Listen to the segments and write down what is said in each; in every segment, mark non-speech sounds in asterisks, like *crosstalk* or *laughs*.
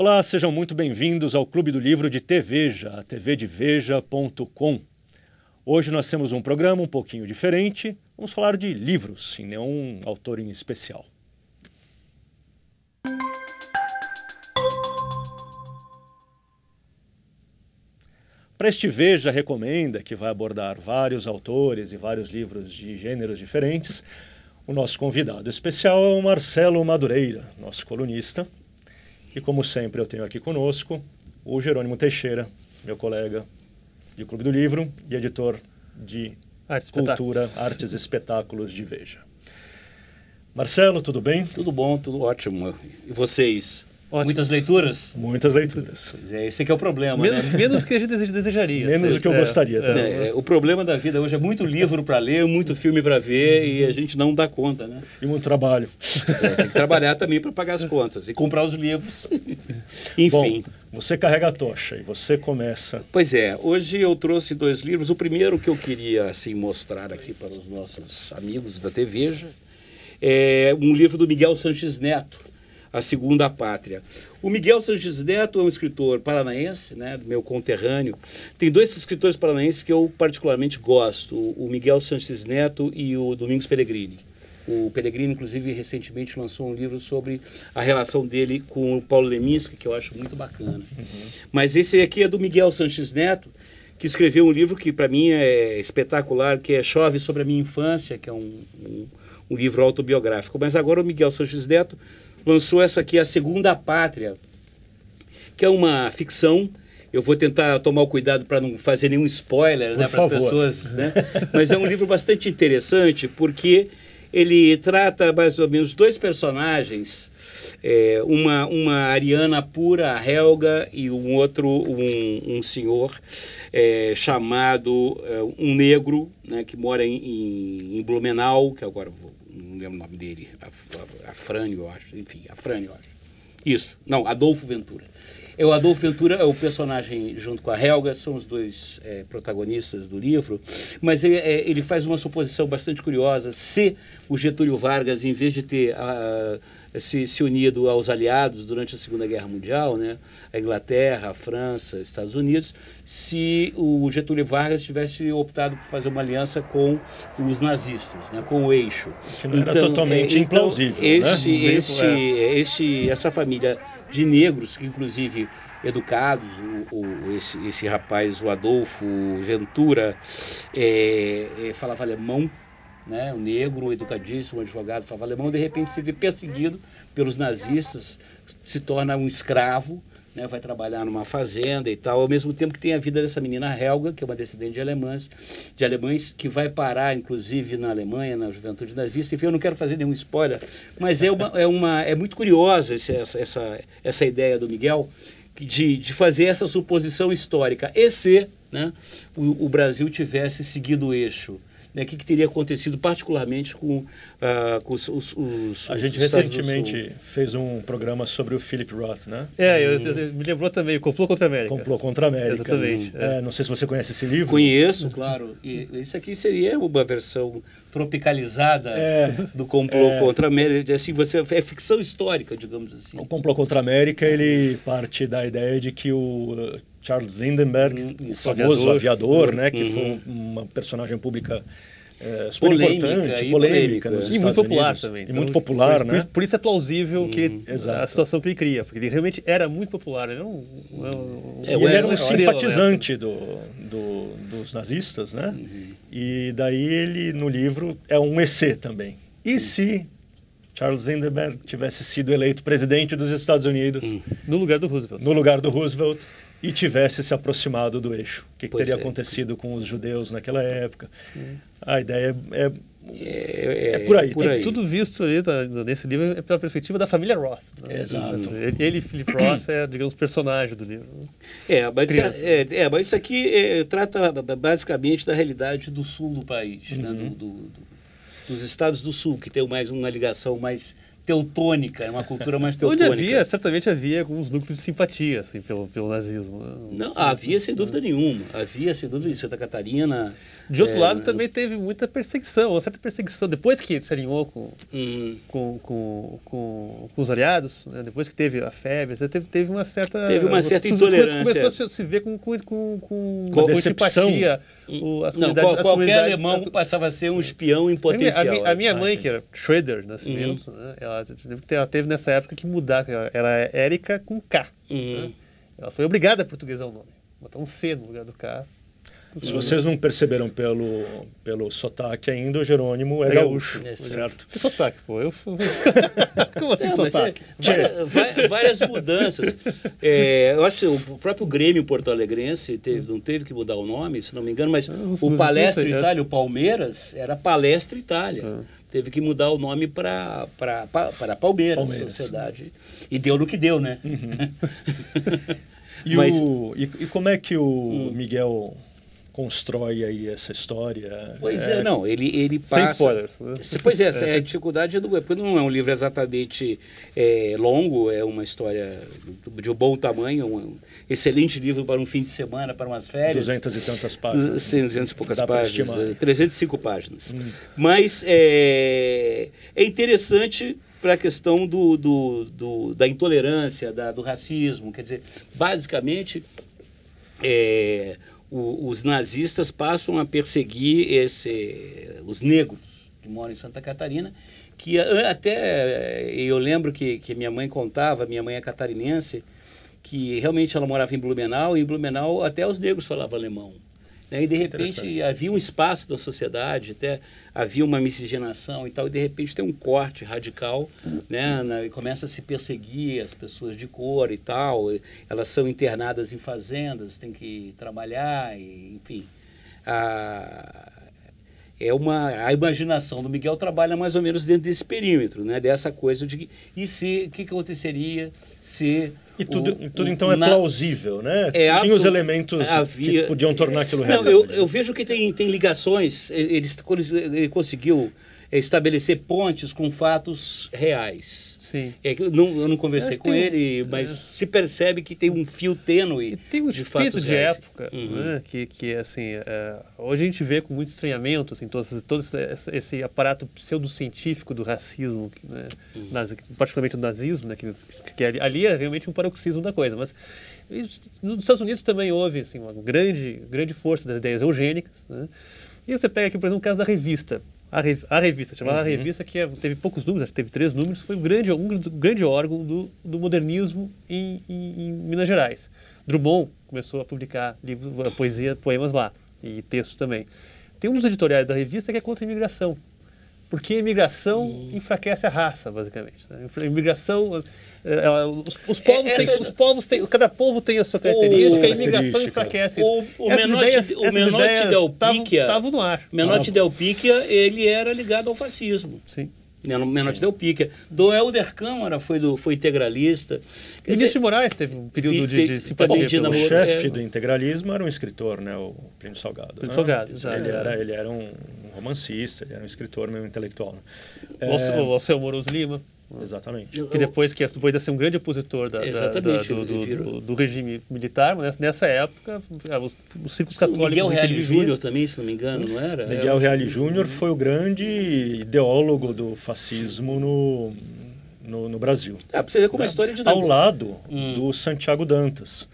Olá, sejam muito bem-vindos ao Clube do Livro de TVeja, tvdeveja.com. Hoje nós temos um programa um pouquinho diferente. Vamos falar de livros, sem nenhum autor em especial. Preste Veja recomenda, que vai abordar vários autores e vários livros de gêneros diferentes. O nosso convidado especial é o Marcelo Madureira, nosso colunista, e como sempre eu tenho aqui conosco o Jerônimo Teixeira, meu colega de Clube do Livro e editor de Artes Cultura, Artes e Espetáculos de Veja. Marcelo, tudo bem? Tudo bom, tudo ótimo. E vocês? Ótimo. Muitas leituras? Muitas leituras. É, esse aqui é o problema, menos, né? Menos que a gente desejaria. Menos do que eu É, gostaria é. também. É, o problema da vida hoje é muito livro para ler, muito filme para ver e a gente não dá conta, né? E muito trabalho. É, tem que trabalhar também para pagar as contas e comprar os livros. Enfim. Bom, você carrega a tocha e você começa. Pois é, hoje eu trouxe dois livros. O primeiro que eu queria assim mostrar aqui para os nossos amigos da TVja é um livro do Miguel Sanches Neto, A Segunda Pátria. O Miguel Sanches Neto é um escritor paranaense, né, meu conterrâneo. Tem dois escritores paranaenses que eu particularmente gosto, o Miguel Sanches Neto e o Domingos Pellegrini. O Pellegrini, inclusive, recentemente lançou um livro sobre a relação dele com o Paulo Leminski, que eu acho muito bacana. Mas esse aqui é do Miguel Sanches Neto, que escreveu um livro que para mim é espetacular, que é Chove sobre a minha infância, que é um, um, um livro autobiográfico. Mas agora o Miguel Sanches Neto lançou essa aqui, A Segunda Pátria, que é uma ficção. Eu vou tentar tomar o cuidado para não fazer nenhum spoiler né, para as pessoas, né? *laughs* Mas é um livro bastante interessante porque ele trata mais ou menos dois personagens, é, uma, uma ariana pura, a Helga, e um outro, um, um senhor é, chamado é, um negro, né, que mora em, em, em Blumenau, que agora vou- não lembro o nome dele, Af- Af- Afrânio, eu acho, enfim, Afrânio, eu acho. Isso, não, Adolfo Ventura. É, o Adolfo Ventura é o personagem junto com a Helga, são os dois é, protagonistas do livro, mas ele, é, ele faz uma suposição bastante curiosa. Se o Getúlio Vargas, em vez de ter se, se unido aos aliados durante a Segunda Guerra Mundial, né, a Inglaterra, a França, Estados Unidos, se o Getúlio Vargas tivesse optado por fazer uma aliança com os nazistas, né, com o eixo. Que não era totalmente implausível, né? Este, Um este, essa família de negros, que inclusive educados, o, o- esse, esse rapaz, o Adolfo Ventura, é, é, falava alemão, né? um negro, educadíssimo, um advogado, falava alemão, de repente se vê perseguido pelos nazistas, se torna um escravo, né? vai trabalhar numa fazenda e tal, ao mesmo tempo que tem a vida dessa menina Helga, que é uma descendente de alemãs, de alemães, que vai parar, inclusive, na Alemanha, na juventude nazista. Enfim, eu não quero fazer nenhum spoiler, mas é, uma, é, uma, é muito curiosa essa, essa, essa ideia do Miguel de, de fazer essa suposição histórica. E se né, o, o Brasil tivesse seguido o eixo? Né, o que, que teria acontecido, particularmente com, ah, com os, os, os A gente os recentemente fez um programa sobre o Philip Roth, né? É, eu, eu- me lembrou também, o Complô contra a América. Complô contra a América. Exatamente, É, não sei se você conhece esse livro. Conheço, claro. E isso aqui seria uma versão tropicalizada É, do complô é. contra a América. Assim, você, é ficção histórica, digamos assim. O Complô contra a América, ele parte da ideia de que o uh, Charles Lindbergh, Hum, o famoso aviador, Aviador. né, que Uhum. foi um- uma personagem pública eh, super Polêmica, importante, e polêmica polêmica. E muito popular Unidos. também. E Então, muito popular, por, né? isso, por isso é plausível que exato. a situação que ele cria, porque ele realmente era muito popular. Ele, não, um, É, E ele era um né? simpatizante do, do- dos nazistas, né? E daí ele, no livro, é um EC também. E se Charles Lindbergh tivesse sido eleito presidente dos Estados Unidos No lugar do Roosevelt. no lugar do Roosevelt e tivesse se aproximado do eixo? O que, que teria é. acontecido com os judeus naquela época? A ideia é, É, é por aí. por tem aí. Tudo visto ali tá, nesse livro é pela perspectiva da família Roth. né? Exato. Ele, Philip Roth, é, digamos, personagem do livro. É, mas, Criança. é, é, mas isso aqui é, trata ba- basicamente da realidade do sul do país, né? Uhum. do, do- do- dos estados do sul, que tem mais uma ligação mais teutônica, é uma cultura mais Onde teutônica. havia, certamente havia alguns núcleos de simpatia assim, pelo, pelo nazismo. Não, havia sem dúvida nenhuma. Havia sem dúvida em Santa Catarina. De outro é, lado, também teve muita perseguição, uma certa perseguição. Depois que se alinhou com, hum, com, com, com, com os aliados, né? depois que teve a febre, teve, teve uma certa. Teve uma certa coisas intolerância. Começou a se, ver com, com, com, com, Com decepção. simpatia. o- as não, qual- as qualquer alemão passava a ser um espião em A minha, potencial. a minha- a minha Ah, mãe, entendi. que era trader de nascimento, né, ela, teve que ter- ela teve nessa época que mudar, ela era Érica com K. Uhum. né? Ela foi obrigada a portuguesar o nome. Botar um C no lugar do K. Se vocês não perceberam pelo, pelo sotaque ainda, o Jerônimo é, É gaúcho, gaúcho. certo? Que sotaque, pô? Eu fui... *laughs* Como assim É, mas é, sotaque? várias, mudanças. É, eu acho que o próprio Grêmio Porto Alegrense teve, não teve que mudar o nome, se não me engano, mas o Palestra assuntos aí, é. Itália, o Palmeiras, era Palestra Itália. Ah. Teve que mudar o nome para Palmeiras, Palmeiras. Sociedade. E deu no que deu, né? *laughs* E, Mas- o, e, e como é que o Miguel constrói aí essa história? Pois é, não, ele, ele Sem passa... spoilers. né? Pois é, essa é a *laughs* dificuldade do é porque não é um livro exatamente é, longo, é uma história de um bom tamanho, um excelente livro para um fim de semana, para umas férias. Duzentas e tantas páginas. 200 e poucas Dá páginas, estimar. é, 305 páginas. Mas é, é interessante para a questão do, do, do- da intolerância, da- do racismo. Quer dizer, basicamente, é, o- os nazistas passam a perseguir esse, os negros que moram em Santa Catarina, que até eh, eu lembro que, que minha mãe contava, minha mãe é catarinense, que realmente ela morava em Blumenau, e em Blumenau até os negros falavam alemão. Né? E de repente havia um espaço da sociedade, até havia uma miscigenação e tal, e de repente tem um corte radical, né? na- e começa a se perseguir as pessoas de cor e tal, e elas são internadas em fazendas, têm que trabalhar, e, enfim. A, é uma a imaginação do Miguel trabalha mais ou menos dentro desse perímetro, né? Dessa coisa de que e se o que, que aconteceria se E tudo, o- tudo então é na- plausível, né? É Tinha os elementos havia- que podiam tornar aquilo real. eu, eu vejo que tem, tem ligações. Ele, ele, ele conseguiu eh, estabelecer pontes com fatos reais. Sim. É que eu não, eu não conversei que com tem ele, mas é. se percebe que tem um fio tênue E tem um de espírito de reais. época, Uhum. né, que, que assim, é, hoje a gente vê com muito estranhamento assim, todo, esse- todo esse, esse aparato pseudocientífico do racismo, né, Uhum. nazi- particularmente do nazismo, né, que, que ali, é realmente um paroxismo da coisa, mas nos Estados Unidos também houve assim, uma grande, grande força das ideias eugênicas. Né, e você pega aqui, por exemplo, o caso da revista. A, rev- a revista, chamada Uhum. a revista, que é- teve poucos números, acho que teve três números, foi um grande, um grande órgão do, do modernismo em, em- em Minas Gerais. Drummond começou a publicar livros, poesia, poemas lá, e textos também. Tem um dos editoriais da revista que é contra a imigração. Porque a imigração enfraquece a raça, basicamente. né? A imigração. eh, ela- os, os povos essa- têm, os povos têm, cada povo tem a sua característica, a imigração enfraquece. O- o Essas Menotti- ideias- o Menotti Del tavam- Picchia- tavam no ar. Menotti Del Picchia, ele era ligado ao fascismo. Sim. Meno- Menotti Del Picchia. Dom Helder Câmara foi, do, foi integralista. Quer Vinícius de Moraes teve um período de, de simpatia. pelo- O chefe é- do integralismo era um escritor, né? O Plínio Salgado. Plínio né? Salgado, exato. Ele era, ele era um romancista, ele era um escritor meio intelectual. Né? O Alce- O Alceu Moroso Lima. Exatamente. que depois que depois de ser um grande opositor da, da- da- do, do- do- do regime militar, mas nessa época ah, os, os círculos o católicos Miguel Reale Júnior também, se não me engano, não era? Miguel Reale Júnior foi o grande ideólogo do fascismo no, no, no Brasil. Ah, pra você ver como a história de Ao lado Hum. do Santiago Dantas,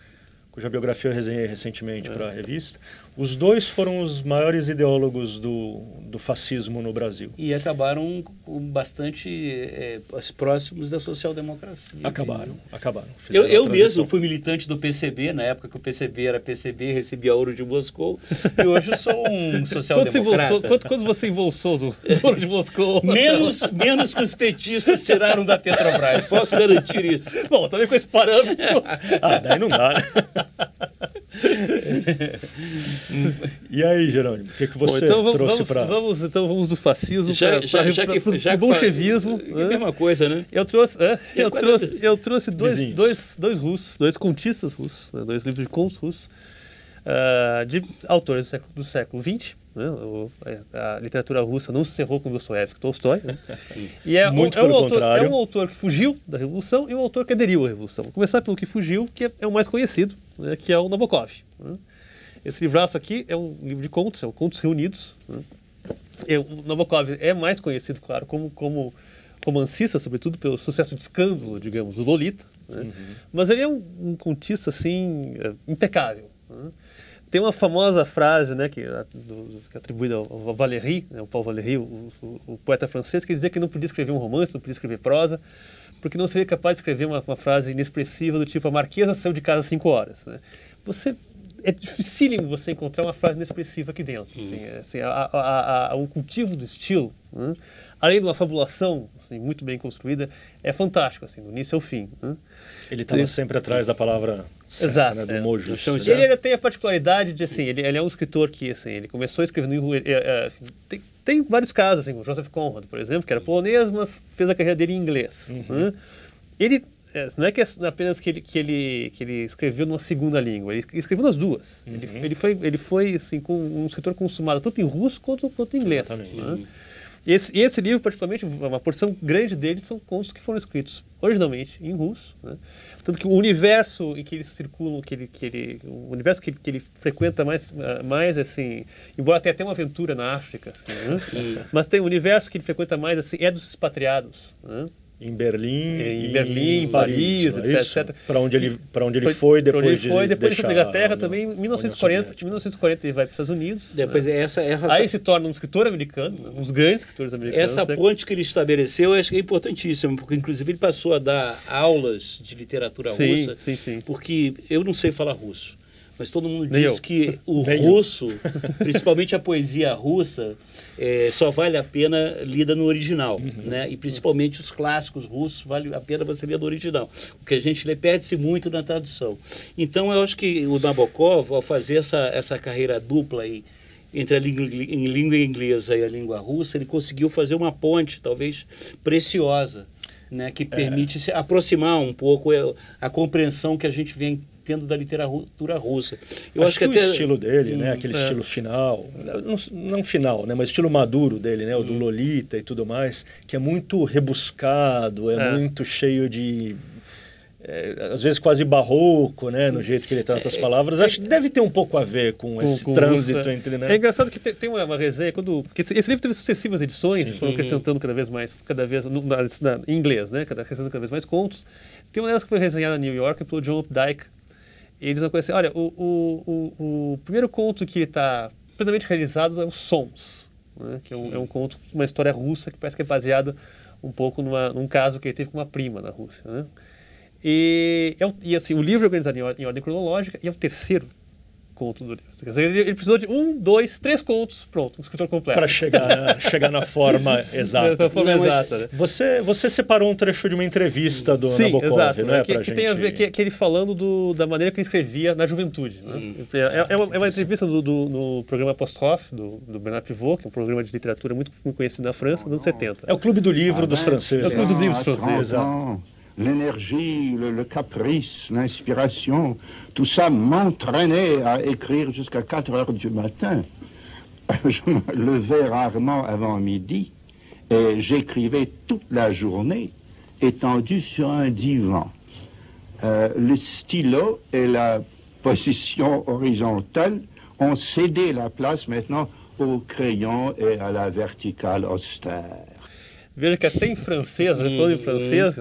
cuja biografia eu resenhei recentemente É. para a revista. Os dois foram os maiores ideólogos do, do fascismo no Brasil. E acabaram bastante é, próximos da social-democracia. Acabaram, acabaram. Eu, eu mesmo fui militante do PCB, na época que o PCB era PCB, recebia ouro de Moscou, e hoje sou um *laughs* social-democrata. embolsou, quando, quando você embolsou do, do *laughs* ouro de Moscou? Menos, menos que os petistas tiraram da Petrobras, posso garantir isso. Bom, também com esse parâmetro. *laughs* Ah, daí não dá, né? *laughs* e aí, Jerônimo, o que, que Bom, você então vamos, trouxe para... vamos, então vamos do fascismo Já, para que, o que bolchevismo. É né? a mesma coisa, né? Eu trouxe, é, É eu, trouxe, eu trouxe dois, Vizinhos. dois, dois russos, dois contistas russos, né, dois livros de contos russos, ah, de autores do século, do século XX, Né? O, a, literatura russa não se cerrou com Dostoiévski Tolstói. Né? *laughs* E é, Muito é, pelo um autor, contrário. é um autor que fugiu da Revolução e um autor que aderiu à Revolução. Vou começar pelo que fugiu, que é, é o mais conhecido, né? que é o Nabokov. Né? Esse livraço aqui é um livro de contos, é o Contos Reunidos. Né? É, o Nabokov é mais conhecido, claro, como, como romancista, sobretudo pelo sucesso de escândalo, digamos, do Lolita. Né? Uhum. Mas ele é um, um contista, assim, é, impecável. Né? Tem uma famosa frase né, que, do, que é atribuída ao, ao Valéry, né, o Paul Valéry, o, o, o, poeta francês, que dizia que não podia escrever um romance, não podia escrever prosa, porque não seria capaz de escrever uma, uma frase inexpressiva do tipo a marquesa saiu de casa às 5 horas. Né? Você é dificílimo você encontrar uma frase inexpressiva aqui dentro. Assim, é, assim, a, a, a, o cultivo do estilo, né? além de uma fabulação assim, muito bem construída, é fantástico, assim, do início ao fim. Né? Ele estava sempre atrás da palavra certa, Exato, né, do é. mojo. Ele ainda tem a particularidade de, assim, ele, ele, é um escritor que, assim, ele começou escrevendo em ele, é, tem, tem, vários casos, assim, o Joseph Conrad, por exemplo, que era polonês, mas fez a carreira dele em inglês. Uhum. Né? Ele é, não é que é apenas que ele, que ele, que ele escreveu numa segunda língua, ele escreveu nas duas. Uhum. Ele, ele foi, ele foi assim, com, um escritor consumado tanto em russo quanto, quanto em inglês. Né? Esse, esse livro, particularmente, uma porção grande dele são contos que foram escritos originalmente em russo. Né? Tanto que o universo em que eles circulam, que ele, que ele, o universo que, que ele frequenta mais, mais assim, embora tenha até uma aventura na África, assim, né? mas tem o universo que ele frequenta mais assim, é dos expatriados. Né? Em Berlim, em Berlim, em Paris, Paris etc, etc. Para onde ele para onde ele foi depois onde ele foi, de depois deixar para a Inglaterra também em 1940, 1940 ele vai para os Estados Unidos. Depois né? essa, essa aí se torna um escritor americano, um dos grandes escritores americanos. Essa né? ponte que ele estabeleceu, eu acho que é importantíssima, porque inclusive ele passou a dar aulas de literatura sim, russa, sim, sim. porque eu não sei falar russo. Mas todo mundo diz eu. que o *laughs* Nem eu. russo, principalmente a poesia russa, é, só vale a pena lida no original. Né? E principalmente os clássicos russos, vale a pena você ler no original. O que a gente lê perde-se muito na tradução. Então eu acho que o Nabokov, ao fazer essa, essa carreira dupla aí, entre a língua, em língua inglesa e a língua russa, ele conseguiu fazer uma ponte, talvez preciosa, né, que permite se aproximar um pouco é, a compreensão que a gente vem tendo da literatura russa. Eu acho, acho que, Hum, que o estilo dele, né, aquele é. estilo final, não, não final, né, mas estilo maduro dele, né, o do Lolita e tudo mais, que é muito rebuscado, é, É. muito cheio de é, às vezes quase barroco, né, no jeito que ele trata as palavras. Acho que deve ter um pouco a ver com, com- esse com trânsito é. entre, né? É engraçado que tem, tem uma, uma resenha quando porque esse, esse livro teve sucessivas edições, Sim. foram acrescentando cada vez mais, cada vez no, na, na- em inglês, né, cada acrescentando cada vez mais contos. Tem uma delas que foi resenhada em New York pelo John Updike. Eles vão conhecer, olha, o, o, o, o primeiro conto que está plenamente realizado é os Sons, né, que é um, é um conto, uma história russa que parece que é baseado um pouco numa, num caso que ele teve com uma prima na Rússia, né? E, é o- e assim, o livro é organizado em, or- em ordem cronológica e é o terceiro conto do livro. Quer dizer, ele, ele precisou de um, dois, três contos, pronto, um escritor completo. Para chegar, na- *laughs* chegar na forma exata. Da forma Não, exata, né? Você, você separou um trecho de uma entrevista do Sim, Nabokov, exato. não é? que, pra que gente... tem a ver, que, que ele falando do, da maneira que ele escrevia na juventude. Né? É, é uma, é uma entrevista do, do, no programa Apostrophe, do, do Bernard Pivot, que é um programa de literatura muito, muito conhecido na França, nos anos 70. É o clube do livro dos Ah, franceses. É o clube dos livros à franceses, 30 exato. L'énergie, le, le caprice, l'inspiration, tout ça m'entraînait à écrire jusqu'à 4 heures du matin. *laughs* Je me levais rarement avant midi et j'écrivais toute la journée étendu sur un divan. Euh, le stylo et la position horizontale ont cédé la place maintenant au crayon et à la verticale austère. Veja que até em francês, né, falando em francês,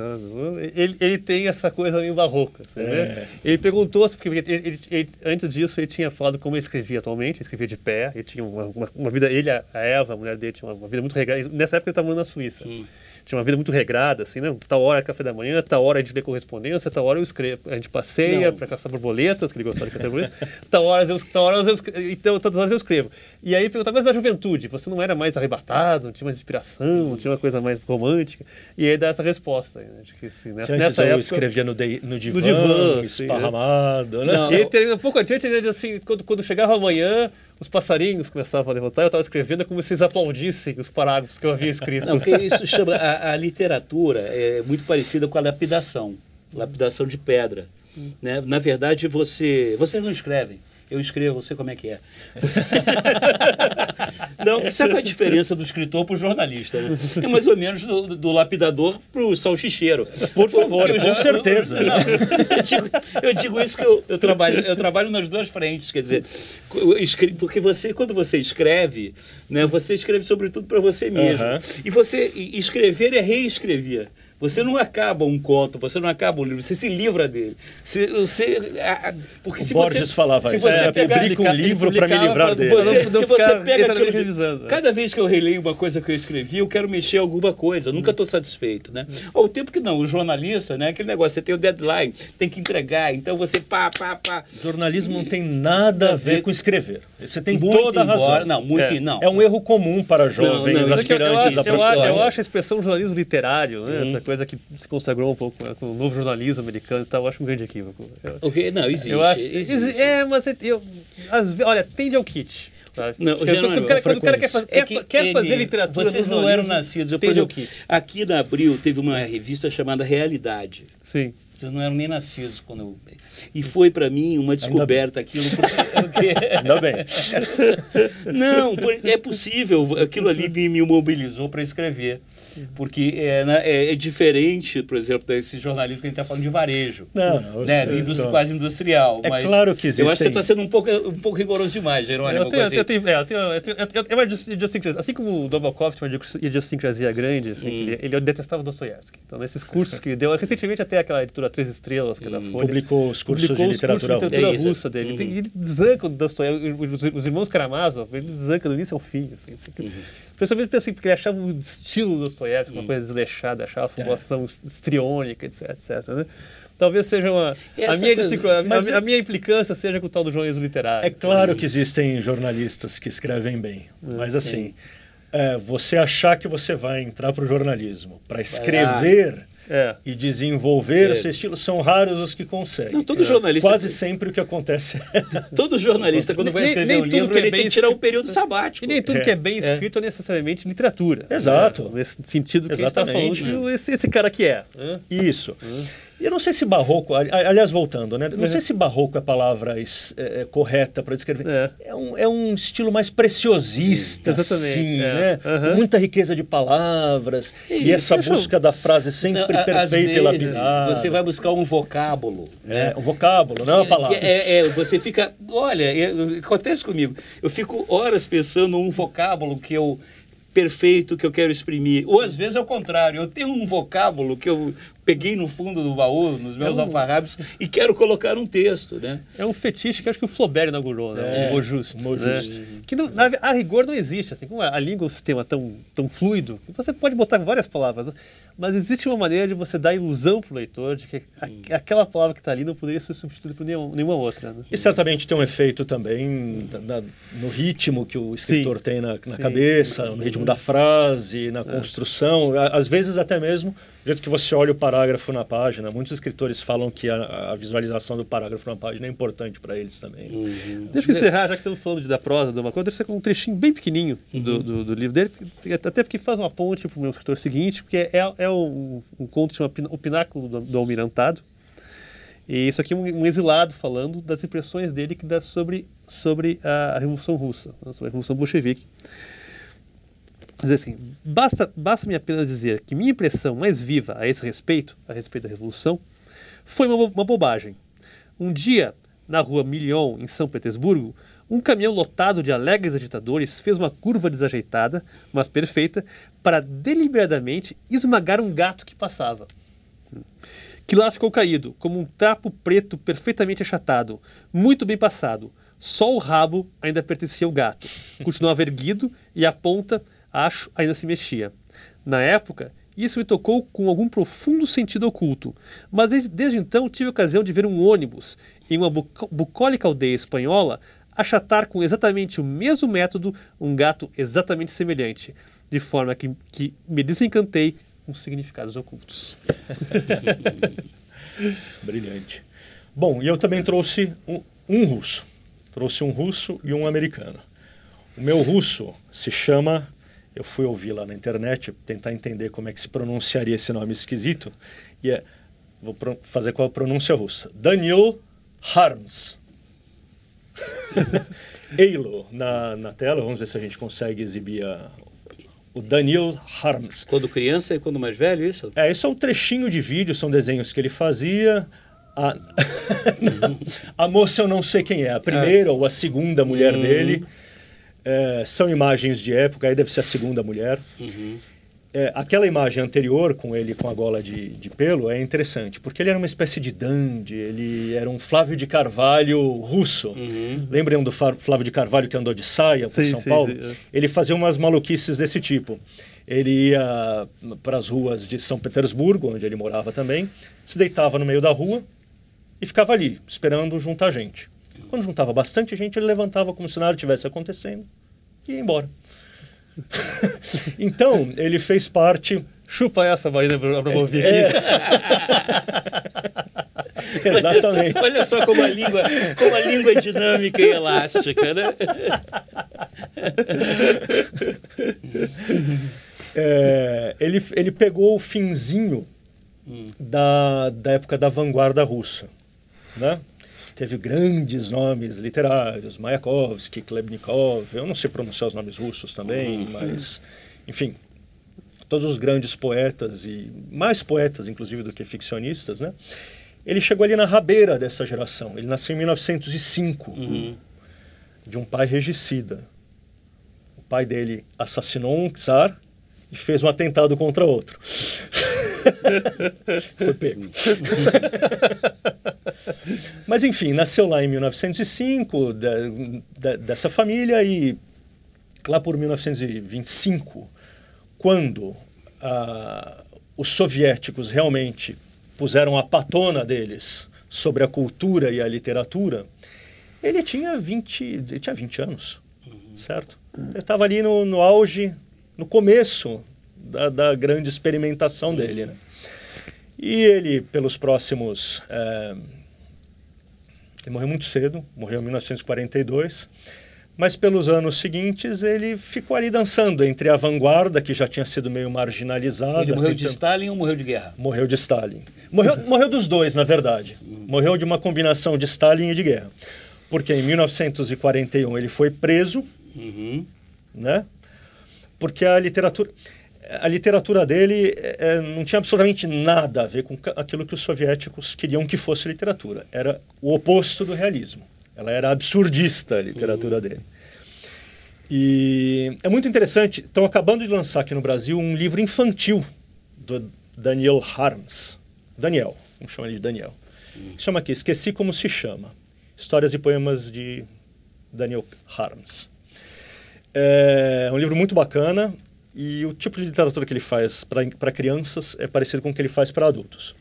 ele, ele tem essa coisa meio barroca. né? Ele perguntou, se- porque ele, ele- ele- antes disso, ele tinha falado como ele escrevia atualmente, ele escrevia de pé, ele tinha uma, uma, uma vida, ele, a a Eva, a mulher dele, tinha uma, uma vida muito regrada. Nessa época ele estava morando na Suíça. Tinha uma vida muito regrada, assim, né? Tal hora é café da manhã, tal hora a gente lê correspondência, tal hora eu escrevo. A gente passeia para caçar borboletas, que ele gostava de caçar borboletas, *laughs* tal hora eu, tal hora eu escrevo, então, tantas horas eu escrevo. E aí perguntava, mas na juventude, você não era mais arrebatado, não tinha mais inspiração, não tinha uma coisa mais romântica? E aí dá essa resposta. Né? De que, assim, Que nessa, antes nessa eu época, escrevia no, de- no divã, divã, sim, esparramado, né? Não, e ele termina um pouco adiante, ele diz assim, quando, quando chegava amanhã, os passarinhos começavam a levantar, eu estava escrevendo, é como se eles aplaudissem os parágrafos que eu havia escrito. Não, porque isso chama. A, a literatura é muito parecida com a lapidação lapidação de pedra. Né? Na verdade, você, vocês não escrevem. Eu escrevo, eu sei como é que é. *laughs* não, sabe qual é a diferença do escritor para o jornalista? Né? É mais ou menos do, do lapidador para o salsicheiro. Por favor, com já, certeza. Não, *laughs* eu, digo, eu, digo, isso que eu, eu, trabalho, eu trabalho nas duas frentes, quer dizer, porque você, quando você escreve, né, você escreve sobretudo para você mesmo. E você e escrever é reescrever. Você não acaba um conto, você não acaba um livro, você se livra dele. Você, você, porque o se Borges você, falava se isso. Você é, pegar, publica um livro para me livrar dele. Você, se você pega aquilo, revisando. Cada vez que eu releio uma coisa que eu escrevi, eu quero mexer alguma coisa. Eu nunca estou satisfeito, né? Ou o tempo que não, o jornalista, né? Aquele negócio, você tem o deadline, tem que entregar, então você pá, pá, pá. Jornalismo e, não tem nada a ver com escrever. Você tem muito toda a razão. Não, muito é. não. É um erro comum para jovens não, não, aspirantes eu, eu, eu, eu, acho a expressão jornalismo literário, né? Hum. Essa coisa que se consagrou um pouco com o novo jornalismo americano e tal, eu acho um grande equívoco. O que? Não, existe. Eu acho, existe. É, mas eu, as, olha, tende ao kit. Não, quando, quando, o cara, quando o cara quer, fazer, é que, quer fazer ele, literatura. Vocês não eram nascidos. Eu, exemplo, aqui na Abril teve uma revista chamada Realidade. Sim. Vocês não eram nem nascidos quando eu... E foi para mim uma descoberta aquilo. Porque... *laughs* Ainda bem. Não, é possível. Aquilo ali me, me mobilizou para escrever. Porque é, né, é, é, diferente, por exemplo, desse jornalismo que a gente está falando de varejo. Não, não. Né, sei, indústria, quase industrial. É claro que existe. Eu acho que você está sendo um pouco, um pouco rigoroso demais, Jerônimo. Eu tenho, assim. eu tenho, é, eu tenho, eu tenho, eu tenho uma idiosincrasia. Assim como o Dobokov tinha uma idiosincrasia grande, assim, hum. ele, ele detestava Dostoiévski. Então, nesses cursos que ele deu, recentemente até aquela editora Três Estrelas, que é da hum. Folha. Publicou os cursos publicou de literatura, os cursos de literatura é russa dele. Hum. Ele desanca o Dostoiévski, os, os irmãos Karamazov, ele desanca do início ao fim. Assim, assim. Uhum. Principalmente assim, porque ele achava o estilo do Dostoiévski uma coisa desleixada, achava a formulação é. estriônica, etc, etc. Né? Talvez seja uma. A minha, coisa, a, a, minha implicância seja com o tal do jornalismo literário. É claro que existem jornalistas que escrevem bem, hum, mas assim, é, você achar que você vai entrar para o jornalismo para escrever é. e desenvolver o seu estilo. São raros os que conseguem. Não, todo jornalista. Quase sempre o que acontece é. *laughs* todo jornalista, quando vai escrever nem, nem um livro, é ele tem que tirar um período sabático. E nem tudo é. que é bem escrito é, necessariamente literatura. Exato. Né? Nesse sentido que Exatamente. a gente está falando, esse, esse cara que é. Isso. Hum. Eu não sei se barroco, aliás, voltando, né? Não uhum. sei se barroco é a palavra é, é, correta para descrever. É. é. um, é um estilo mais preciosista, Exatamente, assim, é. né? Uhum. Muita riqueza de palavras e, e essa busca eu... da frase sempre não, perfeita e lapidada. Você vai buscar um vocábulo. Né? É, um vocábulo, não é uma palavra. É, é, você fica. Olha, acontece comigo. Eu fico horas pensando um vocábulo que eu perfeito que eu quero exprimir. Ou às vezes é o contrário, eu tenho um vocábulo que eu peguei no fundo do baú, nos meus é um... alfarrábios, e quero colocar um texto, né? É um fetiche que acho que o Flaubert inaugurou, né? É, o mot juste. Né? Que não, na, a rigor não existe, assim, como a, língua é um sistema tão, tão fluido, você pode botar várias palavras, mas existe uma maneira de você dar ilusão para o leitor de que a, hum. aquela palavra que está ali não poderia ser substituída por nenhuma, nenhuma outra. Né? E certamente tem um efeito também na, no ritmo que o escritor sim, tem na, na cabeça, no ritmo da frase, na é. construção, às vezes até mesmo do jeito que você olha o parágrafo na página, muitos escritores falam que a, a visualização do parágrafo na página é importante para eles também. Uhum. Deixa eu encerrar, já que estamos falando de, da prosa de uma coisa, deve ser com um trechinho bem pequenininho uhum. do, do, do, livro dele, até porque faz uma ponte para o meu escritor seguinte, porque é, é um, um conto que chama O Pináculo do, do Almirantado. E isso aqui é um, um, exilado falando das impressões dele que dá sobre, sobre a, a Revolução Russa, sobre a Revolução Bolchevique dizer assim, basta, basta me apenas dizer que minha impressão mais viva a esse respeito, a respeito da Revolução, foi uma, uma bobagem. Um dia, na rua Million, em São Petersburgo, um caminhão lotado de alegres agitadores fez uma curva desajeitada, mas perfeita, para deliberadamente esmagar um gato que passava. Que lá ficou caído, como um trapo preto perfeitamente achatado, muito bem passado. Só o rabo ainda pertencia ao gato. Continuava erguido e a ponta acho, ainda se mexia. Na época, isso me tocou com algum profundo sentido oculto, mas desde, desde então tive a ocasião de ver um ônibus em uma bucólica aldeia espanhola achatar com exatamente o mesmo método um gato exatamente semelhante, de forma que, que me desencantei com significados ocultos. *laughs* Brilhante. Bom, e eu também trouxe um, um russo. Trouxe um russo e um americano. O meu russo se chama eu fui ouvir lá na internet, tentar entender como é que se pronunciaria esse nome esquisito, e é, vou fazer com a pronúncia russa. Daniel Harms. *laughs* Eilo na, na tela. Vamos ver se a gente consegue exibir a, o Daniel Harms. Quando criança e quando mais velho, isso? É, isso é um trechinho de vídeo, são desenhos que ele fazia. A, *laughs* a moça eu não sei quem é, a primeira ou a segunda mulher Uhum. dele. É, são imagens de época, aí deve ser a segunda mulher. Uhum. É, aquela imagem anterior, com ele com a gola de, de pelo, é interessante, porque ele era uma espécie de dandy, ele era um Flávio de Carvalho russo. Uhum. Lembram do Flávio de Carvalho que andou de saia por Sim, São sim, Paulo? sim, é. Ele fazia umas maluquices desse tipo. Ele ia para as ruas de São Petersburgo, onde ele morava também, se deitava no meio da rua e ficava ali, esperando juntar gente. Quando juntava bastante gente, ele levantava como se nada tivesse acontecendo e ia embora. *laughs* então, ele fez parte. Chupa essa, Marina Abramovic. É, *laughs* exatamente. Olha só como a língua, como a língua é dinâmica e elástica, né? *laughs* É, ele, ele pegou o finzinho da, da época da vanguarda russa. Né? Teve grandes nomes literários, Mayakovsky, Klebnikov, eu não sei pronunciar os nomes russos também, mas, enfim, todos os grandes poetas, e mais poetas, inclusive, do que ficcionistas, né? Ele chegou ali na rabeira dessa geração. Ele nasceu em 1905, de um pai regicida. O pai dele assassinou um czar e fez um atentado contra outro. *laughs* *laughs* Foi pego. *laughs* Mas enfim, nasceu lá em 1905, da, da- dessa família, e lá por 1925, quando ah, os soviéticos realmente puseram a patona deles sobre a cultura e a literatura, ele tinha 20, ele tinha 20 anos, certo? Ele estava ali no, no auge, no começo da, da grande experimentação dele, né? E ele, pelos próximos... eh, ele morreu muito cedo, morreu em 1942, mas pelos anos seguintes ele ficou ali dançando entre a vanguarda, que já tinha sido meio marginalizada... Ele morreu de Stalin ou morreu de guerra? Morreu de Stalin. Morreu, *laughs* morreu dos dois, na verdade. Morreu de uma combinação de Stalin e de guerra. Porque em 1941 ele foi preso, Uhum. né? Porque a literatura, a literatura dele eh, eh, não tinha absolutamente nada a ver com aquilo que os soviéticos queriam que fosse literatura. Era o oposto do realismo. Ela era absurdista, a literatura dele. E é muito interessante. Estão acabando de lançar aqui no Brasil um livro infantil do Daniel Harms. Daniel, vamos chamar ele de Daniel. Chama aqui Esqueci Como Se Chama. Histórias e poemas de Daniel Harms. É um livro muito bacana e o tipo de literatura que ele faz para crianças é parecido com o que ele faz para adultos.